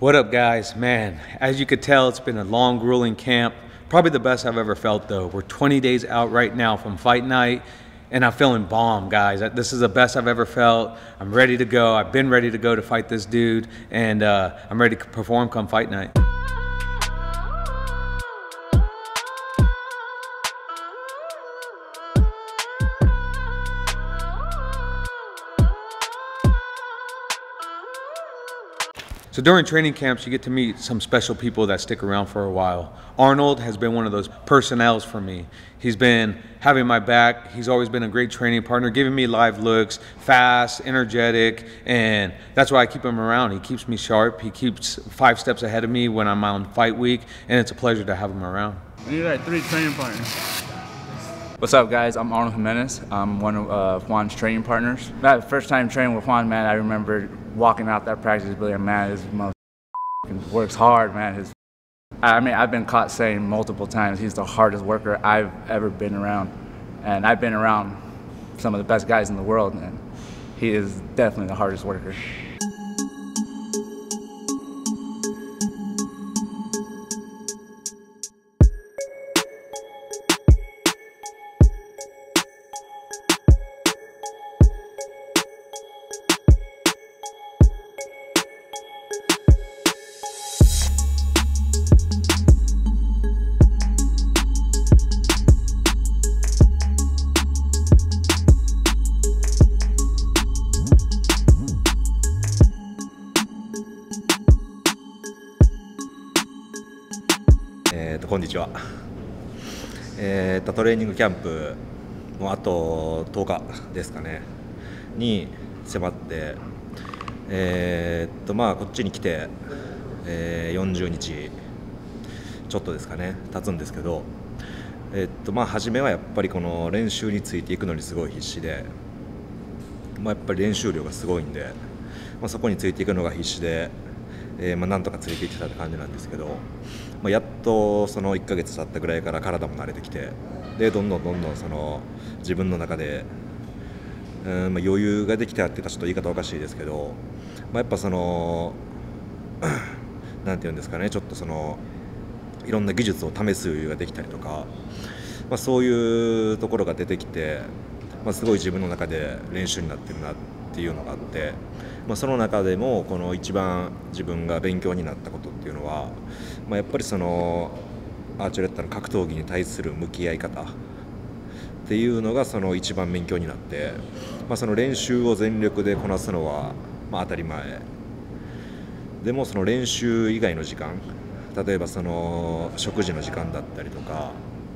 What up, guys? Man, as you could tell, it's been a long, grueling camp. Probably the best I've ever felt, though. We're 20 days out right now from fight night, and I'm feeling bomb, guys. This is the best I've ever felt. I'm ready to go. I've been ready to go to fight this dude, and uh, I'm ready to perform come fight night. So during training camps, you get to meet some special people that stick around for a while. Arnold has been one of those personnels for me. He's been having my back. He's always been a great training partner, giving me live looks, fast, energetic, and that's why I keep him around. He keeps me sharp. He keeps five steps ahead of me when I'm on fight week, and it's a pleasure to have him around. I need like three training partners. What's up, guys? I'm Arnold Jimenez. I'm one of uh, Juan's training partners. That first time training with Juan, man, I remember walking out that practice, being man, this mother works hard, man. His, I mean, I've been caught saying multiple times he's the hardest worker I've ever been around, and I've been around some of the best guys in the world, and he is definitely the hardest worker. ちは、えー、とトレーニングキャンプもあと10日ですかねに迫って、えー、っとまあこっちに来て、えー、40日ちょっとですかね経つんですけど、えー、っとまあ初めはやっぱりこの練習についていくのにすごい必死で、まあ、やっぱり練習量がすごいんで、まあ、そこについていくのが必死で、えー、まあなんとかついていってたって感じなんですけど。まあ、やっとその1ヶ月経ったぐらいから体も慣れてきてでどんどんどんどんその自分の中で、うんまあ、余裕ができたって言ったちょっと言い方おかしいですけど、まあ、やっぱその なんて言うんですかねちょっとそのいろんな技術を試す余裕ができたりとか、まあ、そういうところが出てきて、まあ、すごい自分の中で練習になってるなっていうのがあって。まあ、その中でもこの一番自分が勉強になったこというのは、まあ、やっぱりそのアーチュレッタの格闘技に対する向き合い方っていうのがその一番勉強になって、まあ、その練習を全力でこなすのはま当たり前。でもその練習以外の時間例えばその食事の時間だったりとか、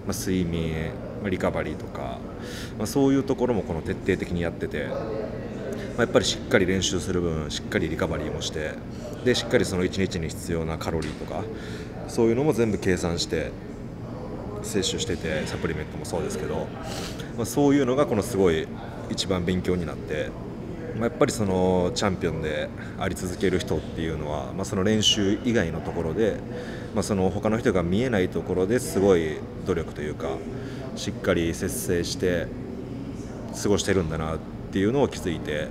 まあ、睡眠リカバリーとか、まあ、そういうところもこの徹底的にやっててまあ、やっぱりしっかり練習する分しっかりリカバリーもしてでしっかりその1日に必要なカロリーとかそういうのも全部計算して摂取しててサプリメントもそうですけど、まあ、そういうのがこのすごい一番勉強になって、まあ、やっぱりそのチャンピオンであり続ける人っていうのは、まあ、その練習以外のところで、まあ、その他の人が見えないところですごい努力というかしっかり節制して過ごしてるんだなってていうのを気づいて。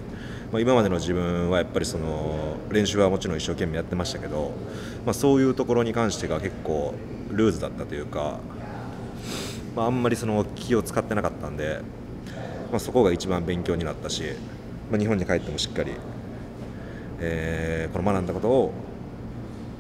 まあ、今までの自分はやっぱりその練習はもちろん一生懸命やってましたけど、まあ、そういうところに関してが結構ルーズだったというか、まあ、あんまりその気を使ってなかったんで、まあ、そこが一番勉強になったし、まあ、日本に帰ってもしっかり、えー、この学んだことを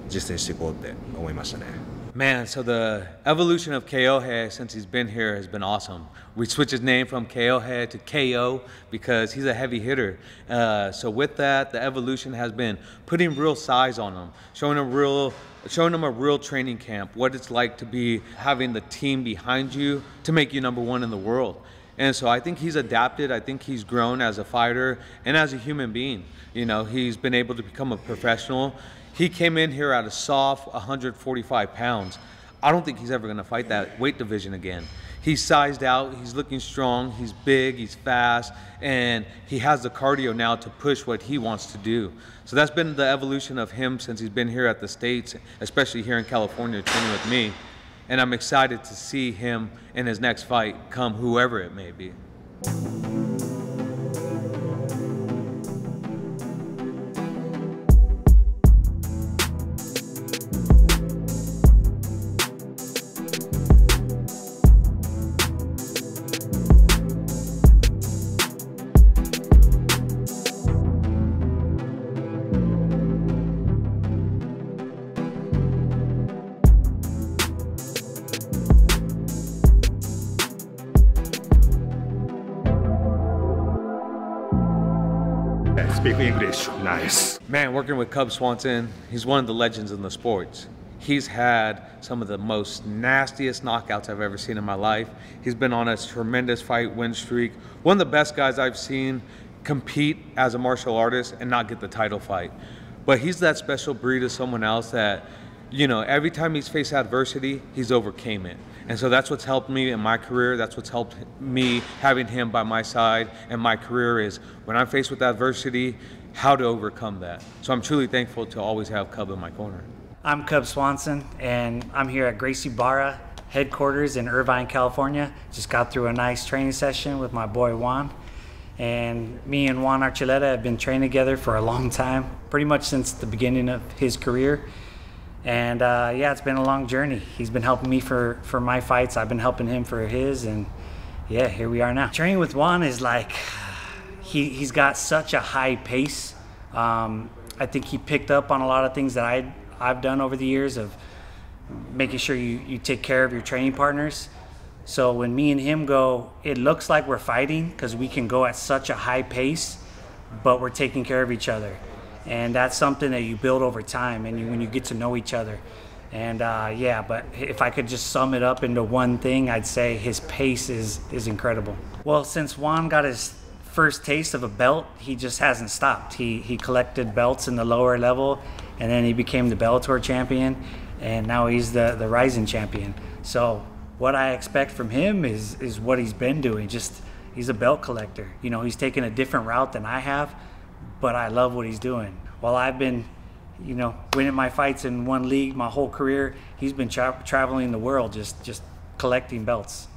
実践していこうって思いましたね。Man, so the evolution of Kyohei since he's been here has been awesome. We switched his name from Kyohei to KO because he's a heavy hitter. Uh, so with that, the evolution has been putting real size on him, showing him real, showing him a real training camp, what it's like to be having the team behind you to make you number one in the world. And so I think he's adapted. I think he's grown as a fighter and as a human being. You know, he's been able to become a professional. He came in here at a soft 145 pounds. I don't think he's ever going to fight that weight division again. He's sized out, he's looking strong, he's big, he's fast, and he has the cardio now to push what he wants to do. So that's been the evolution of him since he's been here at the States, especially here in California training with me. And I'm excited to see him in his next fight come whoever it may be. Speak English. Nice. Man, working with Cub Swanson, he's one of the legends in the sports. He's had some of the most nastiest knockouts I've ever seen in my life. He's been on a tremendous fight win streak. One of the best guys I've seen compete as a martial artist and not get the title fight. But he's that special breed of someone else that, you know, every time he's faced adversity, he's overcame it. And so that's what's helped me in my career. That's what's helped me having him by my side and my career is when I'm faced with adversity, how to overcome that. So I'm truly thankful to always have Cub in my corner. I'm Cub Swanson, and I'm here at Gracie Barra headquarters in Irvine, California. Just got through a nice training session with my boy Juan. And me and Juan Archuleta have been training together for a long time, pretty much since the beginning of his career. And uh, yeah, it's been a long journey. He's been helping me for, for my fights, I've been helping him for his, and yeah, here we are now. Training with Juan is like, he, he's got such a high pace. Um, I think he picked up on a lot of things that I I've done over the years of making sure you, you take care of your training partners. So when me and him go, it looks like we're fighting because we can go at such a high pace, but we're taking care of each other. And that's something that you build over time and you, when you get to know each other. And uh, yeah, but if I could just sum it up into one thing, I'd say his pace is, is incredible. Well, since Juan got his first taste of a belt, he just hasn't stopped. He, he collected belts in the lower level and then he became the Bellator champion, and now he's the the Rizin champion. So what I expect from him is is what he's been doing. Just he's a belt collector. You know, he's taken a different route than I have, but I love what he's doing. While I've been, you know, winning my fights in one league my whole career, he's been tra- traveling the world just just collecting belts.